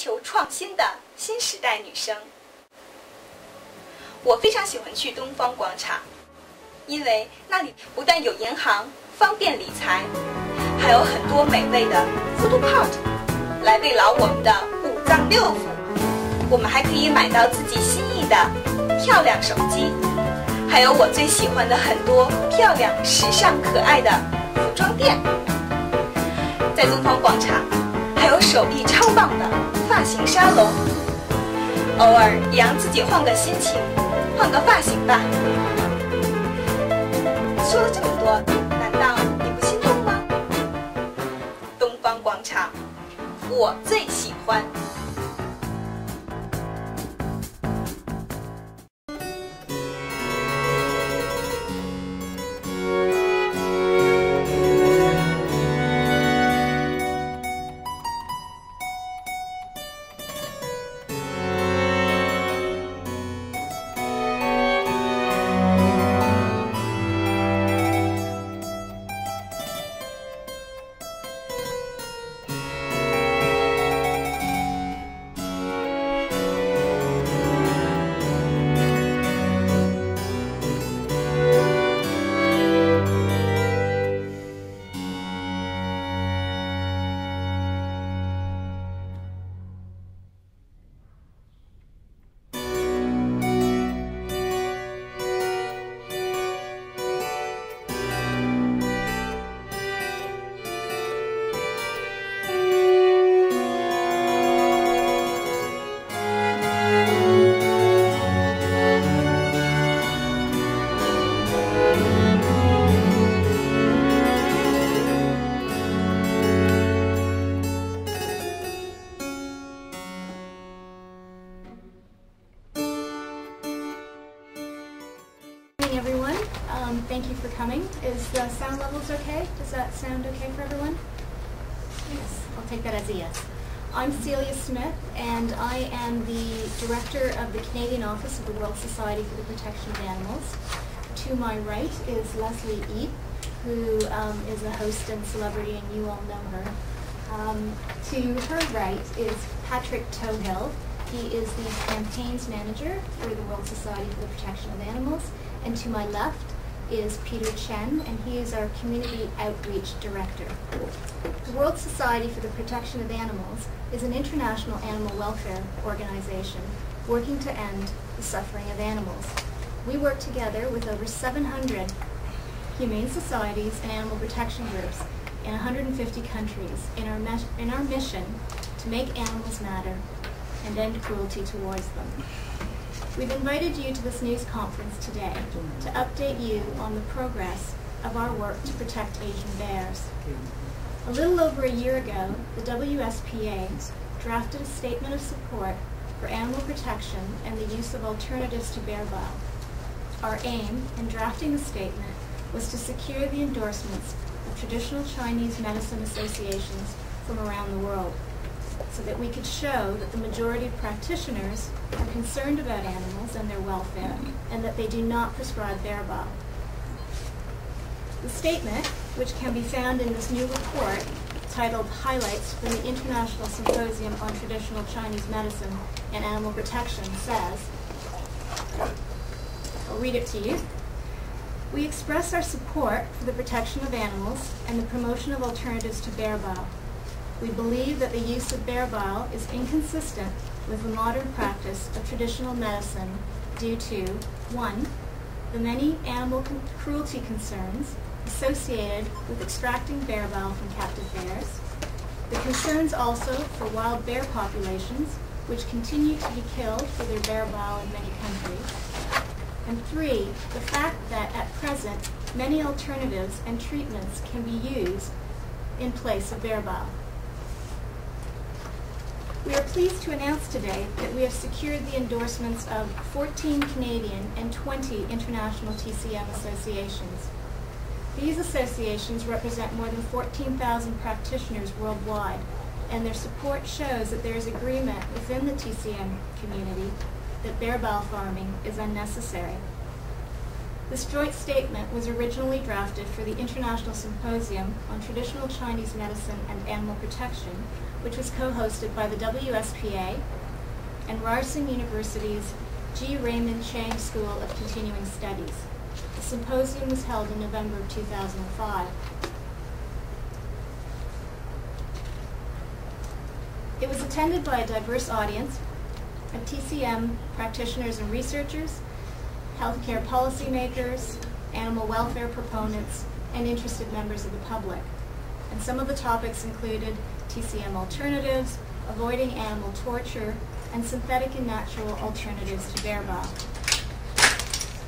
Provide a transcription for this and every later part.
求创新的新时代女生。我非常喜欢去东方广场，因为那里不但有银行方便理财，还有很多美味的 food court 来慰劳我们的五脏六腑。我们还可以买到自己心仪的漂亮手机，还有我最喜欢的很多漂亮、时尚、可爱的服装店。在东方广场，还有手艺超棒的发型沙龙，偶尔也让自己换个心情。换个发型吧。说了这么多，难道你不心动吗？东方广场，我最喜欢。I'm Celia Smith, and I am the director of the Canadian Office of the World Society for the Protection of Animals. To my right is Leslie Eep, who um, is a host and celebrity, and you all know her. Um, to her right is Patrick Tohill. He is the campaigns manager for the World Society for the Protection of Animals. And to my left is Peter Chen, and he is our Community Outreach Director. The World Society for the Protection of Animals is an international animal welfare organization working to end the suffering of animals. We work together with over 700 humane societies and animal protection groups in 150 countries in our, in our mission to make animals matter and end cruelty towards them. We've invited you to this news conference today to update you on the progress of our work to protect Asian bears. A little over a year ago, the WSPA drafted a statement of support for animal protection and the use of alternatives to bear bile. Our aim in drafting the statement was to secure the endorsements of traditional Chinese medicine associations from around the world so that we could show that the majority of practitioners are concerned about animals and their welfare and that they do not prescribe bear bile. The statement, which can be found in this new report titled Highlights from the International Symposium on Traditional Chinese Medicine and Animal Protection, says, I'll read it to you. We express our support for the protection of animals and the promotion of alternatives to bear bile. We believe that the use of bear bile is inconsistent with the modern practice of traditional medicine due to, one, the many animal con cruelty concerns associated with extracting bear bile from captive bears, the concerns also for wild bear populations, which continue to be killed for their bear bile in many countries, and three, the fact that at present many alternatives and treatments can be used in place of bear bile. We are pleased to announce today that we have secured the endorsements of 14 Canadian and 20 international TCM associations. These associations represent more than 14,000 practitioners worldwide and their support shows that there is agreement within the TCM community that bear bile farming is unnecessary. This joint statement was originally drafted for the International Symposium on Traditional Chinese Medicine and Animal Protection, which was co-hosted by the WSPA and Ryerson University's G. Raymond Chang School of Continuing Studies. The symposium was held in November of 2005. It was attended by a diverse audience of TCM practitioners and researchers, healthcare policymakers, animal welfare proponents, and interested members of the public. And some of the topics included TCM alternatives, avoiding animal torture, and synthetic and natural alternatives to bear bile.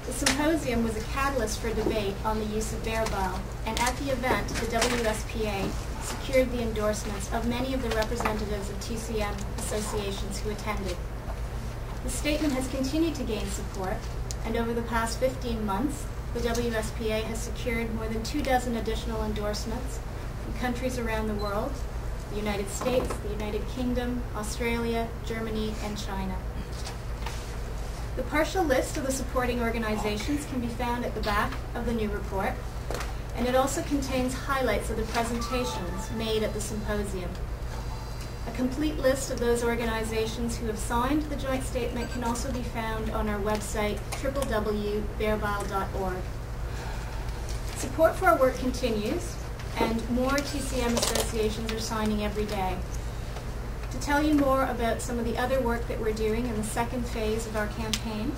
The symposium was a catalyst for debate on the use of bear bile, and at the event, the WSPA secured the endorsements of many of the representatives of TCM associations who attended. The statement has continued to gain support, and over the past 15 months, the WSPA has secured more than two dozen additional endorsements from countries around the world, the United States, the United Kingdom, Australia, Germany, and China. The partial list of the supporting organizations can be found at the back of the new report, and it also contains highlights of the presentations made at the symposium. A complete list of those organizations who have signed the joint statement can also be found on our website, www.bearbile.org. Support for our work continues, and more TCM associations are signing every day. To tell you more about some of the other work that we're doing in the second phase of our campaign,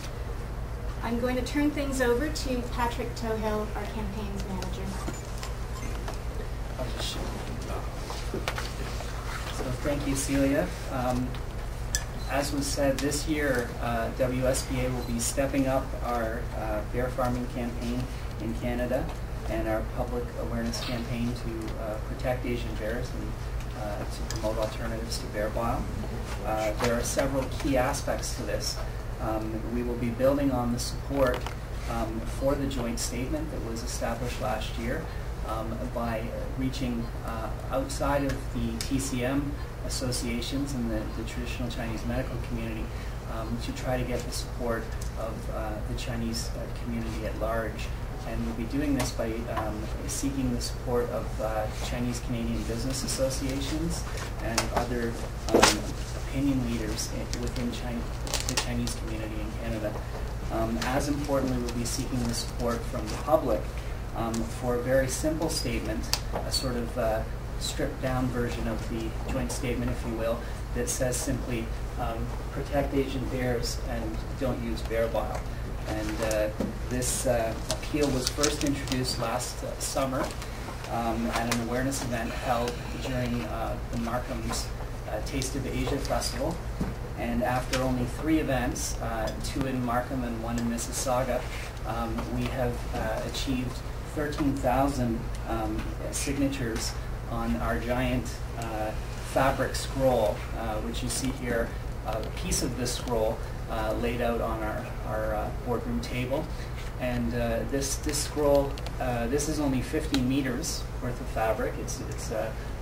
I'm going to turn things over to Patrick Tohill, our campaigns manager. So thank you, Celia. Um, as was said, this year uh, WSPA will be stepping up our uh, bear farming campaign in Canada and our public awareness campaign to uh, protect Asian bears and uh, to promote alternatives to bear bile. Uh, there are several key aspects to this. Um, we will be building on the support um, for the joint statement that was established last year um, by reaching uh, outside of the TCM associations and the, the traditional Chinese medical community um, to try to get the support of uh, the Chinese uh, community at large. And we'll be doing this by um, seeking the support of uh, Chinese Canadian business associations and other um, opinion leaders within China, the Chinese community in Canada. Um, as importantly, we'll be seeking the support from the public um, for a very simple statement, a sort of uh, stripped down version of the joint statement, if you will, that says simply um, protect Asian bears and don't use bear bile. And uh, this uh, appeal was first introduced last uh, summer um, at an awareness event held during uh, the Markham's uh, Taste of Asia Festival. And after only three events, uh, two in Markham and one in Mississauga, um, we have achieved 13,000 um, signatures on our giant uh, fabric scroll, uh, which you see here, a piece of this scroll uh, laid out on our, our uh, boardroom table. And uh, this, this scroll, this is only 50 meters worth of fabric. It's, it's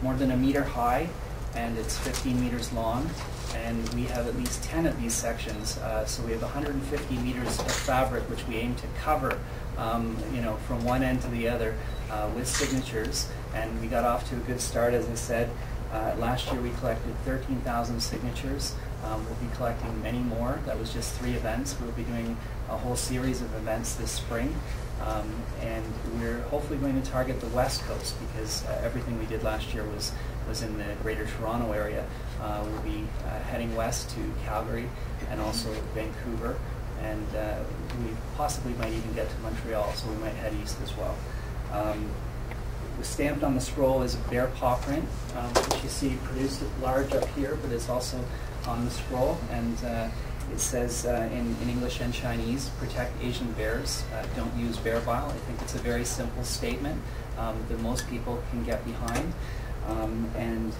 more than a meter high and it's 15 meters long and we have at least 10 of these sections. So we have 150 meters of fabric which we aim to cover um, you know, from one end to the other uh, with signatures. And we got off to a good start, as I said. Uh, last year we collected 13,000 signatures. Um, we'll be collecting many more. That was just three events. We'll be doing a whole series of events this spring. Um, and we're hopefully going to target the West Coast because uh, everything we did last year was, was in the Greater Toronto area. Uh, we'll be uh, heading west to Calgary and also Vancouver and uh, we possibly might even get to Montreal, so we might head east as well. Um, stamped on the scroll is a bear paw print, um, which you see produced large up here, but it's also on the scroll, and uh, it says uh, in, in, English and Chinese, protect Asian bears, uh, don't use bear bile. I think it's a very simple statement um, that most people can get behind. Um, and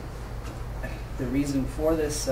the reason for this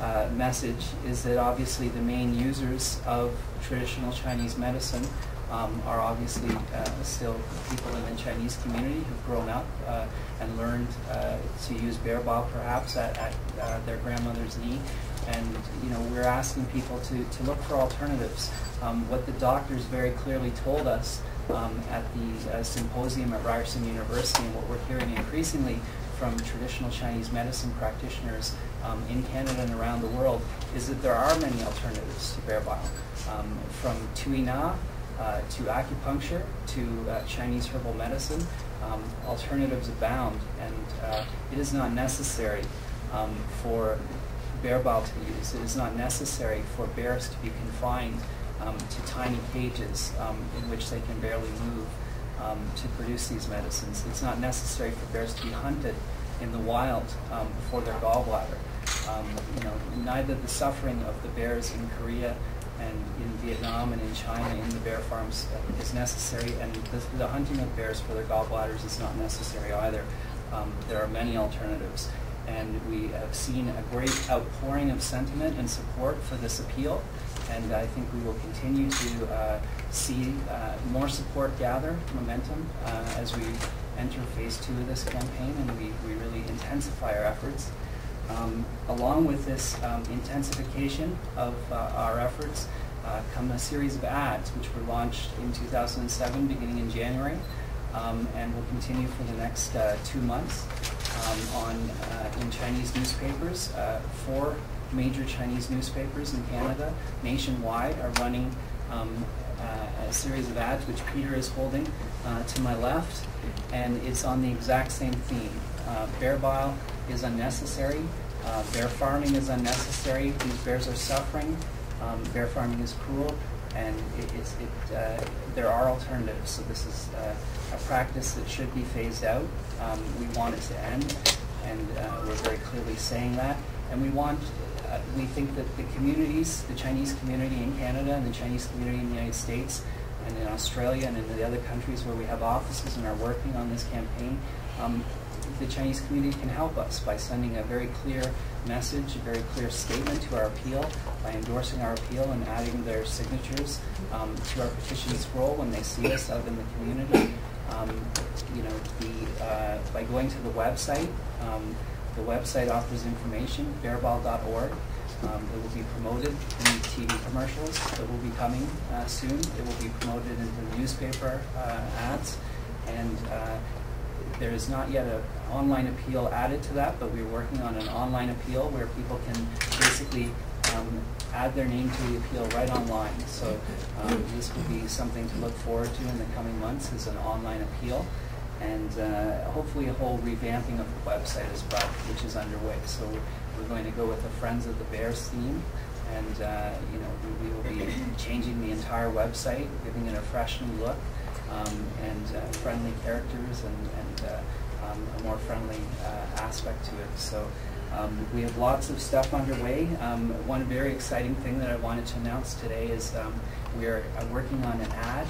uh, message is that obviously the main users of traditional Chinese medicine um, are obviously uh, still people in the Chinese community who've grown up uh, and learned uh, to use bear bile perhaps at, at uh, their grandmother's knee. And you know, we're asking people to, to look for alternatives. Um, what the doctors very clearly told us um, at the uh, symposium at Ryerson University and what we're hearing increasingly from traditional Chinese medicine practitioners um, in Canada and around the world is that there are many alternatives to bear bile. Um, from Tui Na uh, to acupuncture to uh, Chinese herbal medicine, um, alternatives abound and uh, it is not necessary um, for bear bile to be used. It is not necessary for bears to be confined um, to tiny cages um, in which they can barely move to produce these medicines. It's not necessary for bears to be hunted in the wild um, for their gallbladder. Um, you know, neither the suffering of the bears in Korea and in Vietnam and in China in the bear farms is necessary, and the, the, hunting of bears for their gallbladders is not necessary either. Um, there are many alternatives, and we have seen a great outpouring of sentiment and support for this appeal and I think we will continue to uh, see uh, more support gather momentum uh, as we enter phase two of this campaign and we, we really intensify our efforts. Um, along with this um, intensification of uh, our efforts uh, come a series of ads which were launched in 2007 beginning in January um, and will continue for the next uh, two months um, on in Chinese newspapers four major Chinese newspapers in Canada nationwide are running um, uh, a series of ads, which Peter is holding uh, to my left, and it's on the exact same theme. Uh, bear bile is unnecessary. Uh, bear farming is unnecessary. These bears are suffering. Um, bear farming is cruel, and it, it, uh, there are alternatives. So this is uh, a practice that should be phased out. Um, we want it to end, and we're very clearly saying that. And we want uh, we think that the communities, the Chinese community in Canada and the Chinese community in the United States and in Australia and in the other countries where we have offices and are working on this campaign, um, the Chinese community can help us by sending a very clear message, a very clear statement to our appeal, by endorsing our appeal and adding their signatures um, to our petition scroll when they see us out in the community. Um, you know, the, uh, by going to the website, um, the website offers information, bearbile.org. Um, it will be promoted in TV commercials that will be coming uh, soon. It will be promoted in the newspaper uh, ads. And uh, there is not yet an online appeal added to that, but we're working on an online appeal where people can basically um, add their name to the appeal right online. So um, this will be something to look forward to in the coming months is an online appeal and uh, hopefully a whole revamping of the website as well, which is underway. So we're going to go with the Friends of the Bears theme, and uh, you know we, we, will be changing the entire website, giving it a fresh new look, and uh, friendly characters and, and uh, um, a more friendly uh, aspect to it. So. Um, we have lots of stuff underway. Um, one very exciting thing that I wanted to announce today is um, we are uh, working on an ad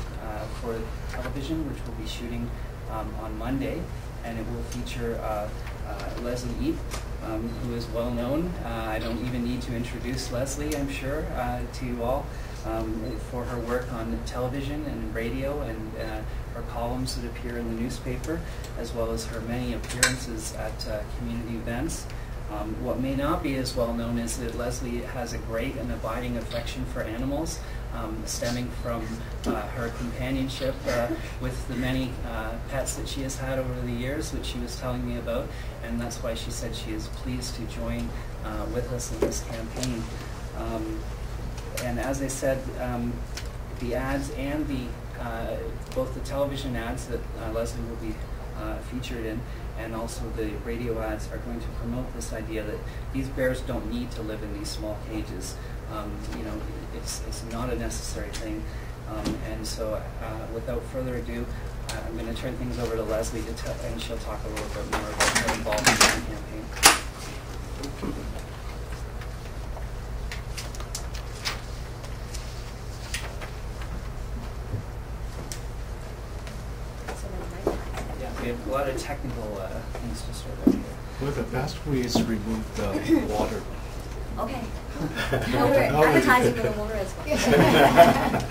for television, which we'll be shooting um, on Monday, and it will feature uh, uh, Leslie Eat, um, who is well known. Uh, I don't even need to introduce Leslie, I'm sure, uh, to you all um, for her work on television and radio and uh, her columns that appear in the newspaper, as well as her many appearances at uh, community events. Um, what may not be as well known is that Leslie has a great and abiding affection for animals, um, stemming from uh, her companionship uh, with the many uh, pets that she has had over the years, which she was telling me about, and that's why she said she is pleased to join uh, with us in this campaign. Um, and as I said, um, the ads and the uh, both the television ads that uh, Leslie will be featured in and also the radio ads are going to promote this idea that these bears don't need to live in these small cages. Um, you know, it's, it's not a necessary thing. Um, and so uh, without further ado, I'm going to turn things over to Leslie to tell, and she'll talk a little bit more about her involvement in the campaign. we have a lot of technical uh, things to sort out here. Well, the best way is to remove the water. Okay. no, we're advertising for the water as well.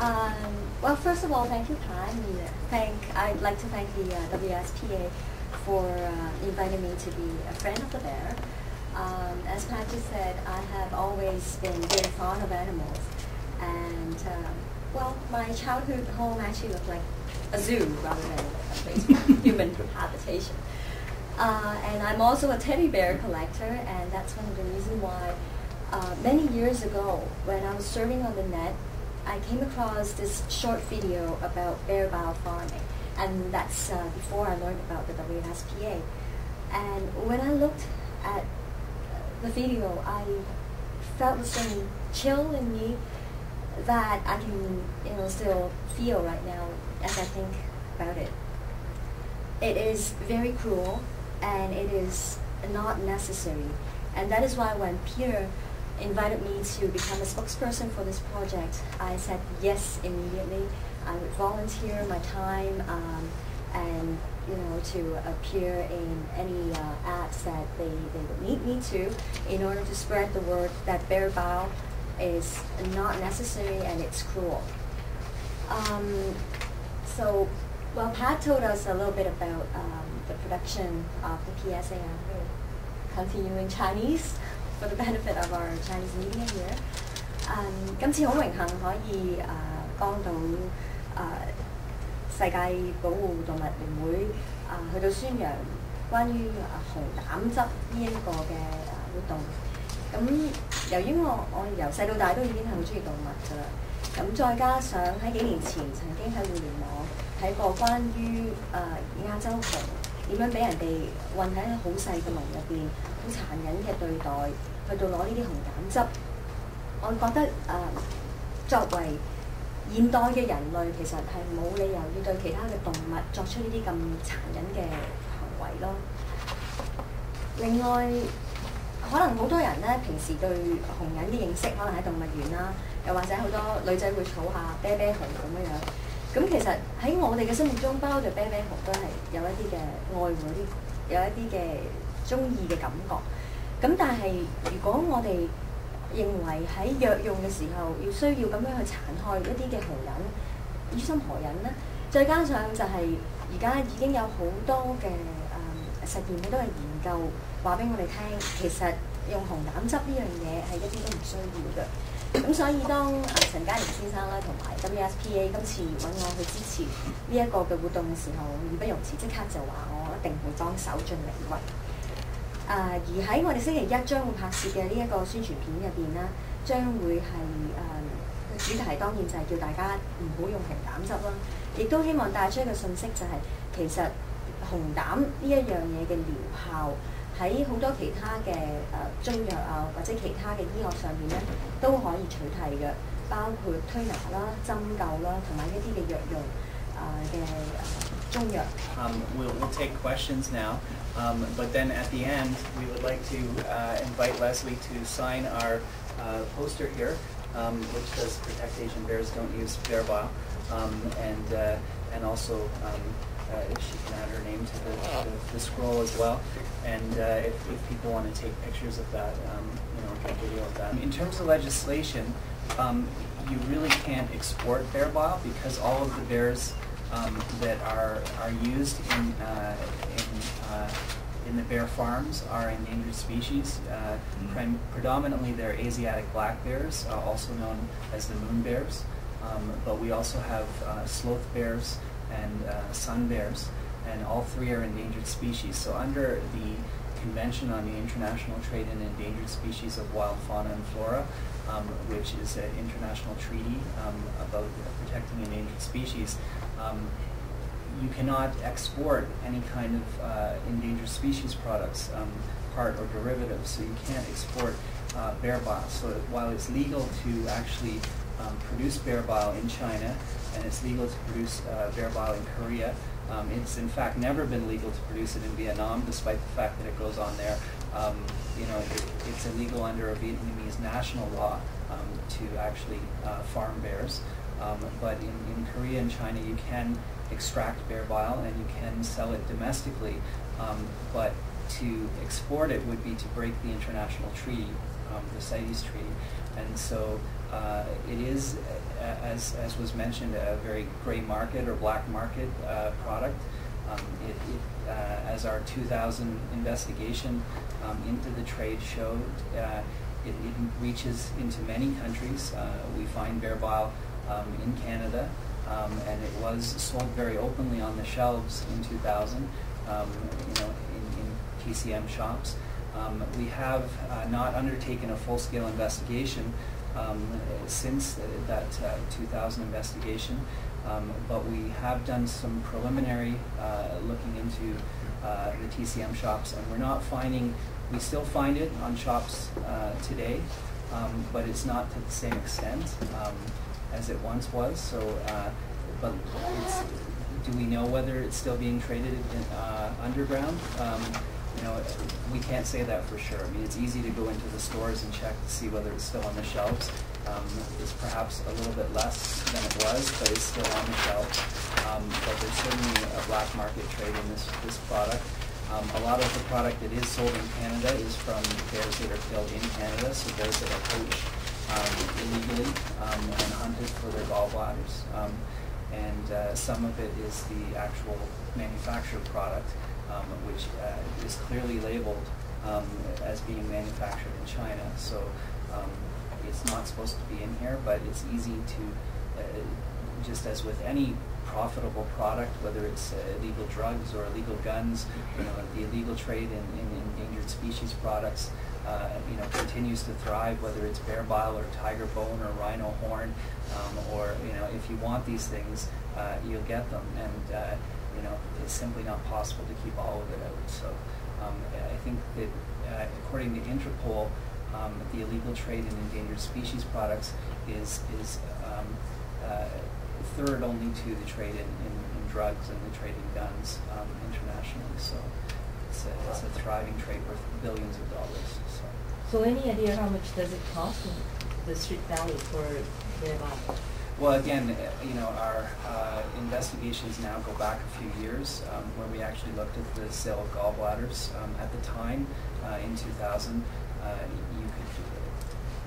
Um, well, first of all, thank you, Pat. Thank I'd like to thank the uh, WSPA for uh, inviting me to be a friend of the bear. Um, as Pat just said, I have always been very fond of animals, and um, well, my childhood home actually looked like a zoo rather than a place for human habitation. Uh, and I'm also a teddy bear collector, and that's one of the reasons why uh, many years ago, when I was serving on the net, I came across this short video about bear bile farming, and that's uh, before I learned about the WSPA. And when I looked at the video, I felt the same chill in me that I can, you know, still feel right now as I think about it. It is very cruel, and it is not necessary, and that is why when Peter invited me to become a spokesperson for this project, I said yes immediately. I would volunteer my time um, and you know to appear in any uh, ads that they, they would need me to in order to spread the word that bear bile is not necessary and it's cruel. Um, so, well, Pat told us a little bit about um, the production of the PSA. I'm going to continue in Chinese for the benefit of our Chinese media here. Um, 今次好榮幸可以誒、呃、幫到誒、呃、世界保護動物聯會啊、呃、去到宣揚關於啊紅膽汁呢一個嘅誒活動。咁由於我我由細到大都已經係好中意動物㗎啦，咁再加上喺幾年前曾經喺互聯網睇過關於誒、呃、亞洲熊 點樣俾人哋韞喺好細嘅籠入邊，好殘忍嘅對待，去到攞呢啲紅膽汁，我覺得誒、呃、作為現代嘅人類，其實係冇理由要對其他嘅動物作出呢啲咁殘忍嘅行為咯。另外，可能好多人咧平時對紅人嘅認識，可能喺動物園啦，又或者好多女仔會儲下啤啤熊咁樣樣。 咁其實喺我哋嘅心目中，包住啤啤熊都係有一啲嘅愛護啲，有一啲嘅中意嘅感覺。咁但係如果我哋認為喺藥用嘅時候要需要咁樣去殘害一啲嘅熊人，於心何忍呢？再加上就係而家已經有好多嘅誒、嗯、實驗，好多嘅研究話俾我哋聽，其實用紅膽汁呢樣嘢係一啲都唔需要嘅。 咁所以當啊陳嘉年先生啦同埋 WSPA 今次揾我去支持呢一個嘅活動嘅時候，義不容辭，即刻就話我一定會幫手盡力為。啊、而喺我哋星期一將會拍攝嘅呢一個宣傳片入邊啦，將會係誒、主題當然就係叫大家唔好用紅膽汁啦，亦都希望帶出一個信息就係、其實紅膽呢一樣嘢嘅療效。 喺好多其他嘅诶、呃、中药啊，或者其他嘅医学上面咧，都可以取替嘅，包括推拿啦、针灸啦，同埋一啲嘅药用啊嘅、呃、中药。 Um, we'll, we'll take questions now, um, but then at the end, we would like to uh, invite Leslie to sign our uh, poster here, um, which says "Protect Asian Bears, Don't Use Bear Bile," um, and uh, and also um, uh, if she can add her name to the, the, the scroll as well. And uh, if, if people want to take pictures of that, um, you know, take video of that. In terms of legislation, um, you really can't export bear bile because all of the bears um, that are are used in uh, in uh, in the bear farms are endangered species. Uh, prim- predominantly, they're Asiatic black bears, uh, also known as the moon bears. Um, but we also have uh, sloth bears and uh, sun bears, and all three are endangered species. So under the Convention on the International Trade in Endangered Species of Wild Fauna and Flora, um, which is an international treaty um, about protecting endangered species, um, you cannot export any kind of uh, endangered species products, um, part or derivative. So you can't export uh, bear bile. So while it's legal to actually um, produce bear bile in China, and it's legal to produce uh, bear bile in Korea, um, it's in fact never been legal to produce it in Vietnam, despite the fact that it goes on there. Um, you know, it, it's illegal under a Vietnamese national law um, to actually uh, farm bears. Um, but in, in Korea and China, you can extract bear bile and you can sell it domestically. Um, but to export it would be to break the international treaty the CITES Treaty. And so uh, it is, as, as was mentioned, a very gray market or black market uh, product. Um, it, it, uh, as our 2000 investigation um, into the trade showed, uh, it, it reaches into many countries. Uh, we find bear bile um, in Canada, um, and it was sold very openly on the shelves in 2000, um, you know, in, in shops. Um, we have uh, not undertaken a full-scale investigation um, since that uh, 2000 investigation, um, but we have done some preliminary uh, looking into uh, the TCM shops, and we're not finding, we still find it on shops uh, today, um, but it's not to the same extent um, as it once was. So, uh, but do we know whether it's still being traded in, uh, underground? You know, we can't say that for sure. I mean, it's easy to go into the stores and check to see whether it's still on the shelves. Um, it's perhaps a little bit less than it was, but it's still on the shelf. Um, but there's certainly a black market trade in this, this product. Um, a lot of the product that is sold in Canada is from bears that are killed in Canada, so bears that are poached um, illegally um, and hunted for their gallbladders. Um, and uh, some of it is the actual manufactured product um, which uh, is clearly labeled um, as being manufactured in China. So um, it's not supposed to be in here, but it's easy to, uh, just as with any profitable product, whether it's uh, illegal drugs or illegal guns, you know, the illegal trade in, in endangered species products, uh, you know, continues to thrive, whether it's bear bile or tiger bone or rhino horn, um, or, you know, if you want these things, uh, you'll get them. And, uh, you know, it's simply not possible to keep all of it out. So um, I think that uh, according to Interpol, um, the illegal trade in endangered species products is is um, uh, third only to the trade in, in, in, drugs and the trade in guns um, internationally. So it's a, it's a thriving trade worth billions of dollars. So. so any idea how much does it cost the street value for their well, again, you know, our uh, investigations now go back a few years um, where we actually looked at the sale of gallbladders. Um, at the time, uh, in 2000, uh, you could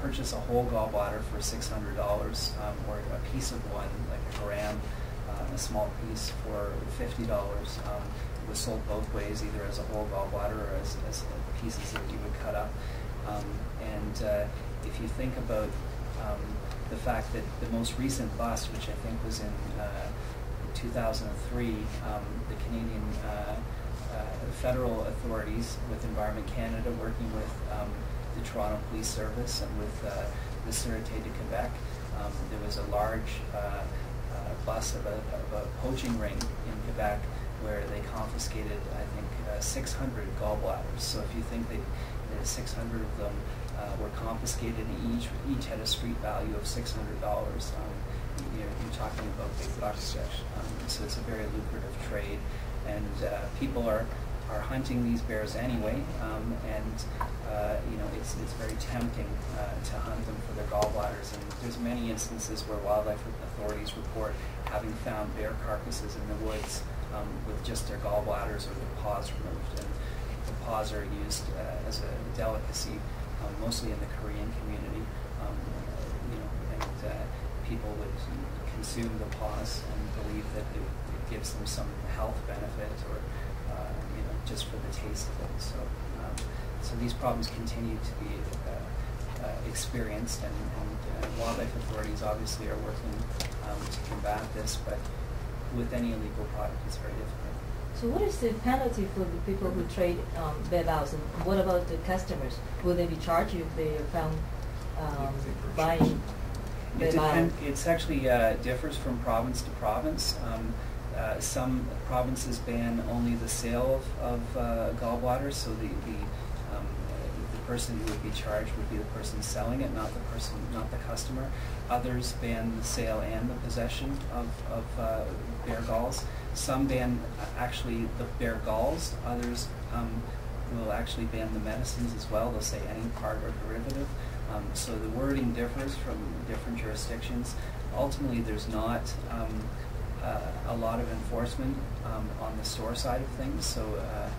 purchase a whole gallbladder for $600 um, or a piece of one, like a gram, uh, a small piece for $50. Um, it was sold both ways, either as a whole gallbladder or as, as pieces that you would cut up. Um, and uh, if you think about um, the fact that the most recent bust, which I think was in uh, 2003, um, the Canadian uh, uh, federal authorities with Environment Canada working with um, the Toronto Police Service and with uh, the Sûreté de Quebec, um, there was a large uh, bust of a, of a, poaching ring in Quebec where they confiscated, I think, 600 gallbladders. So if you think that 600 of them uh, were confiscated each, each had a street value of $600. Um, you know, you're talking about big bucks. Um, so it's a very lucrative trade. And uh, people are, are hunting these bears anyway. Um, and, uh, you know, it's, it's very tempting uh, to hunt them for their gallbladders. And there's many instances where wildlife authorities report having found bear carcasses in the woods um, with just their gallbladders or their paws removed. And the paws are used uh, as a delicacy mostly in the Korean community. Um, you know, and uh, people would consume the paws and believe that it, it gives them some health benefit or uh, you know just for the taste of it. So um, so these problems continue to be uh, uh experienced, and, and uh, wildlife authorities obviously are working um, to combat this, but with any illegal product, it's very difficult. So what is the penalty for the people who trade um, bed and what about the customers? Will they be charged if they are found um, buying it depend, It's actually uh, differs from province to province. Um, uh, some provinces ban only the sale of, of uh, gallbladders, so the, the person who would be charged would be the person selling it, not the person, not the customer. Others ban the sale and the possession of, of uh, bear galls. Some ban uh, actually the bear galls. Others um, will actually ban the medicines as well. They'll say any part or derivative. Um, so the wording differs from different jurisdictions. Ultimately, there's not um, uh, a lot of enforcement um, on the store side of things. So uh,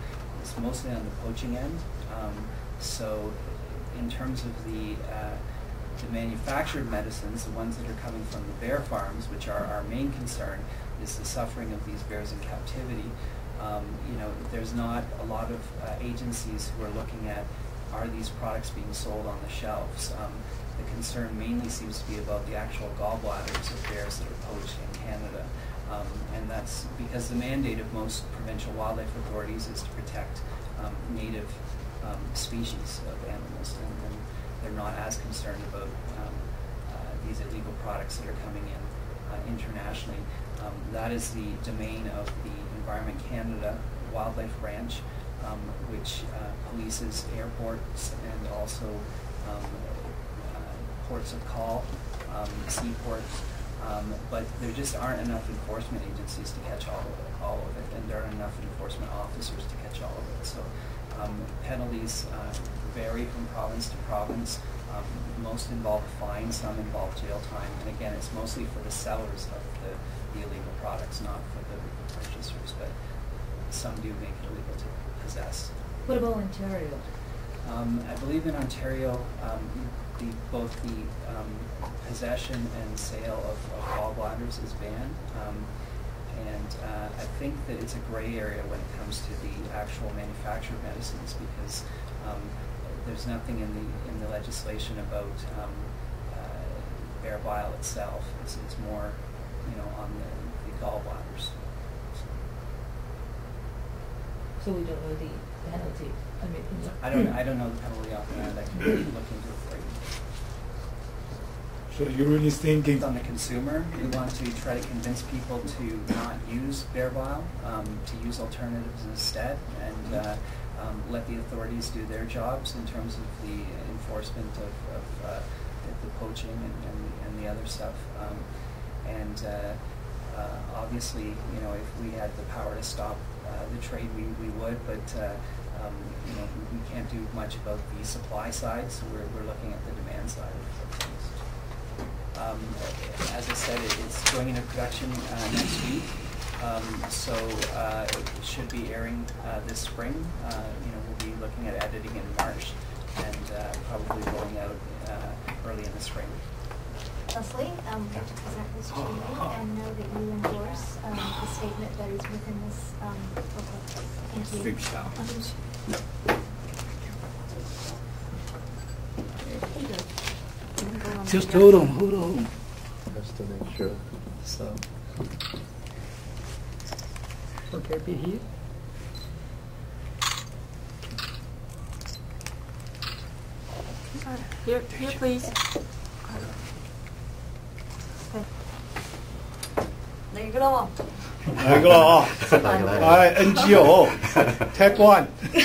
it's mostly on the poaching end. Um, so in terms of the uh, the manufactured medicines, the ones that are coming from the bear farms, which are our main concern, is the suffering of these bears in captivity. Um, you know, there's not a lot of uh, agencies who are looking at are these products being sold on the shelves. Um, the concern mainly seems to be about the actual gallbladders of bears that are poached in Canada. Um, and that's because the mandate of most provincial wildlife authorities is to protect um, native um, species of animals. And, they're not as concerned about um, uh, these illegal products that are coming in uh, internationally. Um, that is the domain of the Environment Canada Wildlife Branch, um, which uh, polices airports and also ports of call, um, seaports. Um, but there just aren't enough enforcement agencies to catch all of it, all of it, and there aren't enough enforcement officers to catch all of it. So um, penalties uh, vary from province to province. Um, most involve a fine, some involve jail time, and again, it's mostly for the sellers of the, the illegal products, not for the purchasers. But some do make it illegal to possess. What about Ontario? Um, I believe in Ontario, um, the, both the um, possession and sale of, of gallbladders is banned. And uh, I think that it's a gray area when it comes to the actual manufacture of medicines because um, there's nothing in the in the legislation about um, uh, bear bile itself. It's, it's more, you know, on the, the gallbladders. So we don't know the penalty. I mean, I don't I don't know the penalty offhand. I can look into it for you. So you're really thinking, on the consumer. We want to try to convince people to not use bear bile, um, to use alternatives instead, and uh, um, let the authorities do their jobs in terms of the enforcement of, of uh, the, poaching and, and, and the other stuff. Um, and uh, uh, obviously, you know, if we had the power to stop uh, the trade, we, we would, but uh, um, you know, we, we can't do much about the supply side, so we're, we're looking at the demand side. Um, as I said, it, it's going into production uh, next week, um, so uh, it should be airing uh, this spring. Uh, you know, we'll be looking at editing in March and uh, probably rolling out uh, early in the spring. Leslie, um, I'd to present this to you and know that you endorse um, the statement that is within this um, booklet. Thank you. Big shout. just hold on, hold on. Just to make sure. So. Okay, be here. Here, here, please. Này cái đâu không? Đây个，系 NGO Tech One，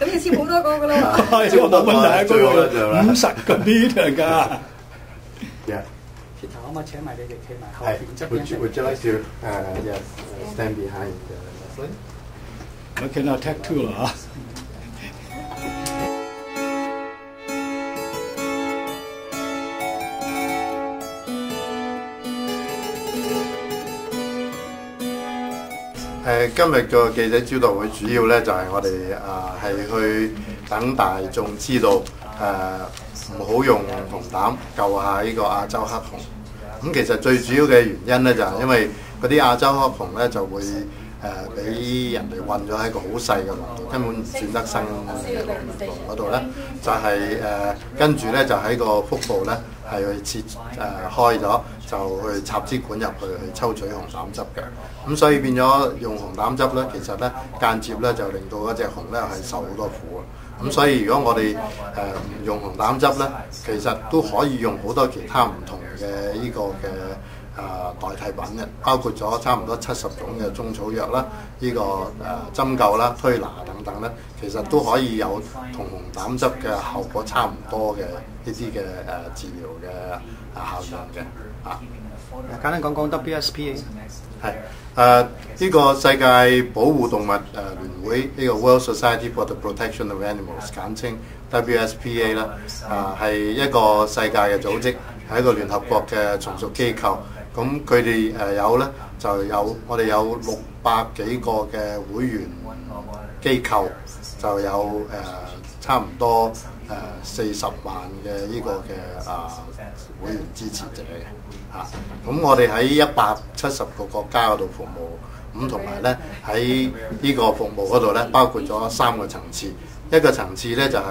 咁你先好多个噶咯。系我冇问题，嗰个五十个 meter 㗎。 請埋你哋企埋後 Hi. 邊側 Would you, 邊？ would you like to uh, yes uh, stand behind uh, Leslie? 我見到 Tech Two 啦啊。誒、今日個記者招待會主要咧就係、我哋啊係去等大眾知道誒唔、好用紅膽救下呢個亞洲黑熊。 咁其實最主要嘅原因咧就係、因為嗰啲亞洲黑熊咧就會誒俾、人哋困咗喺個好細嘅籠度，根本唔轉得生嘅籠嗰度咧，就係、誒、跟住咧就喺個腹部咧係去切誒、開咗，就去插支管入去去抽取紅膽汁嘅。咁所以變咗用紅膽汁咧，其實咧間接咧就令到嗰只熊咧係受好多苦啊！咁所以如果我哋誒唔用紅膽汁咧，其實都可以用好多其他唔同 嘅呢個嘅誒、代替品嘅，包括咗差唔多七十種嘅中草藥啦，呢、個誒、針灸啦、推拿等等咧，其實都可以有同紅膽汁嘅效果差唔多嘅呢啲嘅誒治療嘅啊效用嘅啊。簡單講講 WSPA。係誒呢個世界保護動物誒、聯會呢、個 World Society for the Protection of Animals 簡稱 WSPA 啦，啊係一個世界嘅組織， 係一個聯合國嘅從屬機構。咁佢哋誒有咧就有我哋有六百幾個嘅會員機構，就 就有誒、呃、差唔多誒四十萬嘅呢個嘅啊會員支持者嘅嚇。咁、我哋喺一百七十個國家嗰度服務，咁同埋咧喺呢個服務嗰度咧，包括咗三個層次。 一個層次咧就係、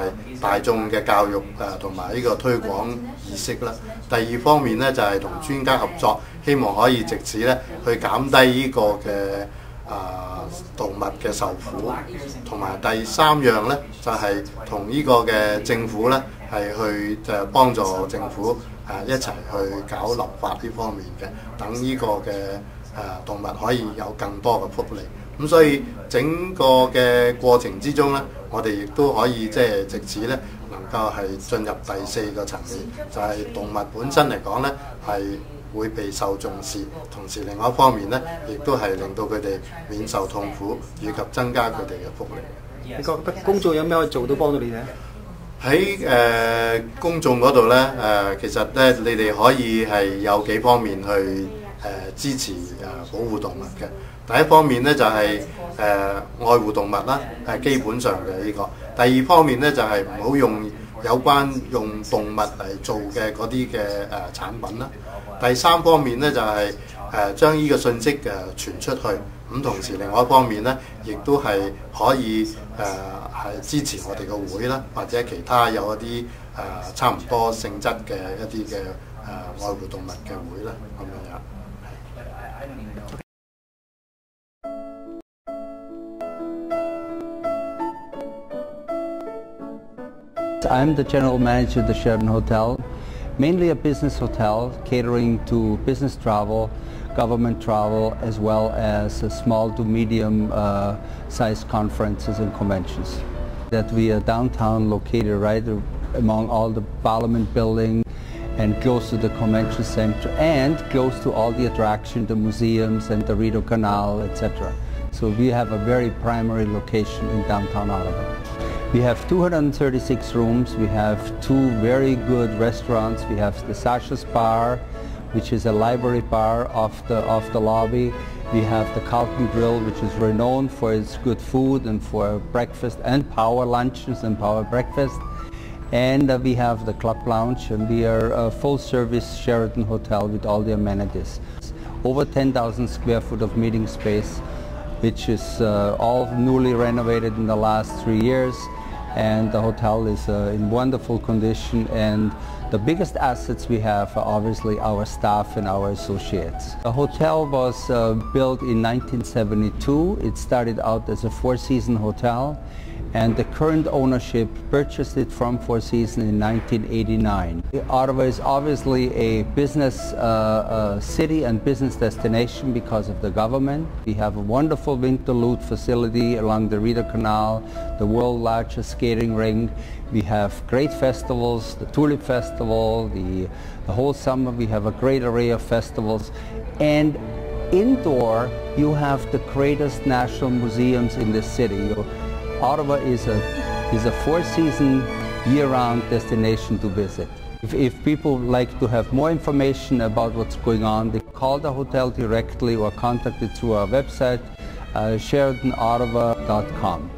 大眾嘅教育誒同埋呢個推廣意識啦。第二方面咧就係、同專家合作，希望可以藉此咧去減低呢個嘅啊動物嘅受苦。同埋第三樣咧就係同呢個嘅政府咧係去誒幫助政府誒一齊去搞立法呢方面嘅，等呢個嘅誒動物可以有更多嘅福利。 咁所以整個嘅過程之中咧，我哋亦都可以即係藉此咧，能夠係進入第四個層面，就係、動物本身嚟講咧係會備受重視，同時另外一方面咧，亦都係令到佢哋免受痛苦，以及增加佢哋嘅福利。你覺得公眾有咩可以做到幫到你哋咧？喺誒、呃公眾嗰度咧，誒、其實咧你哋可以係有幾方面去誒、支持誒、保護動物嘅。 第一方面咧就係、誒、愛護動物啦，係基本上嘅呢、個。第二方面咧就係唔好用有關用動物嚟做嘅嗰啲嘅誒產品啦。第三方面咧就係、誒、將呢個信息誒傳出去。咁同時另外一方面咧，亦都係可以誒係、支持我哋個會啦，或者其他有一啲誒、差唔多性質嘅一啲嘅誒愛護動物嘅會啦，咁樣樣。 I'm the general manager of the Sheraton Hotel, mainly a business hotel catering to business travel, government travel, as well as small to medium uh, sized conferences and conventions. That we are downtown located right among all the parliament building and close to the convention center and close to all the attractions, the museums and the Rideau Canal, etc. So we have a very primary location in downtown Ottawa. We have 236 rooms. We have two very good restaurants. We have the Sasha's Bar, which is a library bar off the, off the lobby. We have the Carlton Grill, which is renowned for its good food and for breakfast and power lunches and power breakfast. And uh, we have the Club Lounge, and we are a full-service Sheraton hotel with all the amenities. Over 10,000 square foot of meeting space, which is uh, all newly renovated in the last three years and the hotel is uh, in wonderful condition and the biggest assets we have are obviously our staff and our associates. The hotel was uh, built in 1972. It started out as a four-season hotel and the current ownership purchased it from Four Seasons in 1989. Ottawa is obviously a business uh, uh, city and business destination because of the government. We have a wonderful Winterlude facility along the Rideau Canal, the world's largest skating rink. We have great festivals, the Tulip Festival, the, the whole summer we have a great array of festivals. And indoor you have the greatest national museums in the city. Ottawa is a, is a four-season, year-round destination to visit. If, if people like to have more information about what's going on, they call the hotel directly or contact it through our website, uh, SheratonOttawa.com.